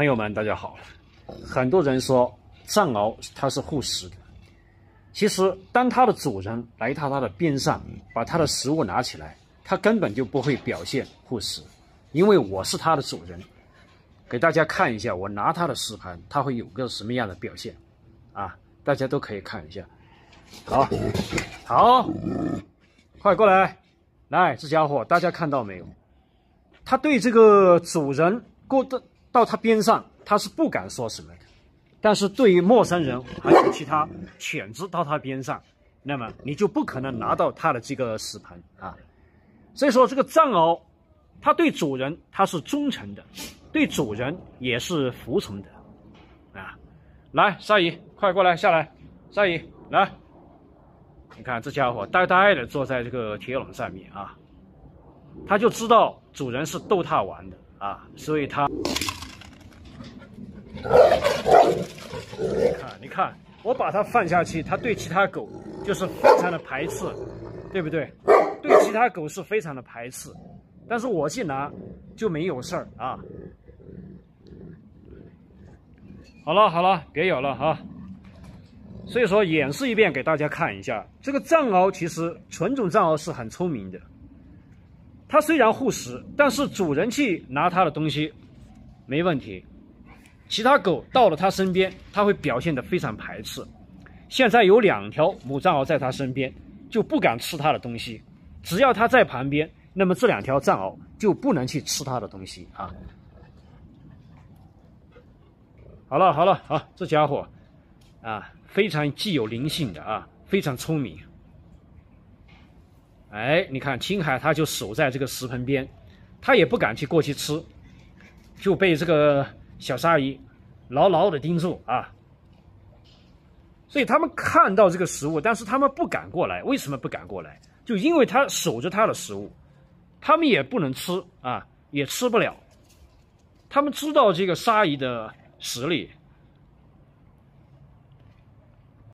朋友们，大家好。很多人说藏獒它是护食的，其实当它的主人来到它的边上，把它的食物拿起来，它根本就不会表现护食，因为我是它的主人。给大家看一下，我拿它的食盘，它会有个什么样的表现啊？大家都可以看一下。好，好，快过来，来，这家伙，大家看到没有？它对这个主人过的。到他边上，他是不敢说什么的。但是对于陌生人还有其他犬只到他边上，那么你就不可能拿到他的这个食盆啊。所以说，这个藏獒，它对主人它是忠诚的，对主人也是服从的啊。来，沙姨，快过来下来，沙姨来，你看这家伙呆呆的坐在这个铁笼上面啊，他就知道主人是逗他玩的啊，所以他。你看，你看，我把它放下去，它对其他狗就是非常的排斥，对不对？对其他狗是非常的排斥，但是我去拿就没有事儿啊。好了好了，别咬了哈。所以说，演示一遍给大家看一下，这个藏獒其实纯种藏獒是很聪明的。它虽然护食，但是主人去拿它的东西没问题。其他狗到了它身边，它会表现得非常排斥。现在有两条母藏獒在它身边，就不敢吃它的东西。只要它在旁边，那么这两条藏獒就不能去吃它的东西啊。好了好了，好，这家伙啊，非常具有灵性的啊，非常聪明。哎，你看青海，它就守在这个食盆边，它也不敢去过去吃，就被这个。小鲨鱼牢牢的盯住啊，所以他们看到这个食物，但是他们不敢过来。为什么不敢过来？就因为他守着他的食物，他们也不能吃啊，也吃不了。他们知道这个鲨鱼的实力，